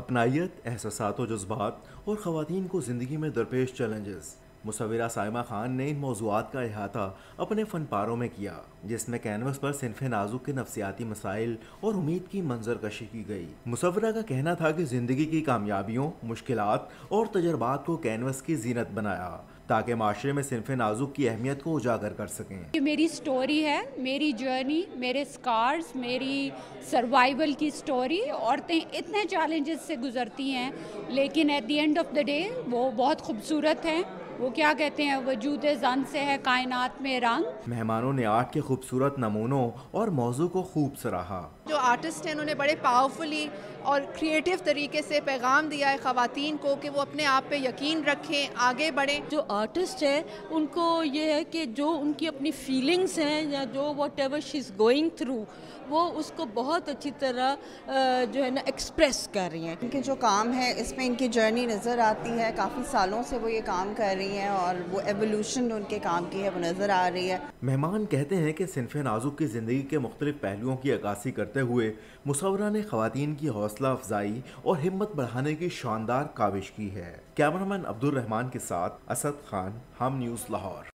अपनाइत एहसास व जज्बात और खुवान को ज़िंदगी में दरपेश चैलेंजेस मुसविरा साइमा खान ने इन मौजूद का अहाता अपने फ़न पारों में किया, जिसमें कैनवस पर सिनफ नाजुक के नफसियाती मसाइल और उम्मीद की मंजर कशी की गई। मुसवरा का कहना था कि ज़िंदगी की कामयाबियों मुश्किल और तजर्बात को कैनवस की जीनत बनाया, ताकि माशरे में सिनफ नाजुक की अहमियत को उजागर कर सकें। ये मेरी स्टोरी है, मेरी जर्नी मेरे स्कार्स मेरी सर्वाइवल की स्टोरी औरतें इतने चैलेंजेस से गुजरती हैं, लेकिन at the end of the day वो बहुत खूबसूरत हैं। वो क्या कहते हैं? वजूद जन से है, कायनात में रंग। मेहमानों ने आर्ट के खूबसूरत नमूनों और मौजू को खूब सराहा। जो आर्टिस्ट हैं उन्होंने बड़े पावरफुली और क्रिएटिव तरीके से पैगाम दिया है ख़वातीन को कि वो अपने आप पे यकीन रखें आगे बढ़ें। जो आर्टिस्ट है उनको ये है कि जो उनकी अपनी फीलिंग्स हैं या जो whatever she is going through वो उसको बहुत अच्छी तरह जो है ना एक्सप्रेस कर रही हैं। इनके जो काम है इसमें इनकी जर्नी नज़र आती है। काफ़ी सालों से वो ये काम कर रही हैं और वो एवोल्यूशन उनके काम की है वो नज़र आ रही है। मेहमान कहते हैं कि सिनफ नाजुक की ज़िंदगी के मुख्तलिफ़ पहलुओं की अक्सी करते हुए मुसवरा ने खातन की हौसला अफजाई और हिम्मत बढ़ाने की शानदार काविश की है। कैमरामैन अब्दुल रहमान के साथ असद खान, हम न्यूज़ लाहौर।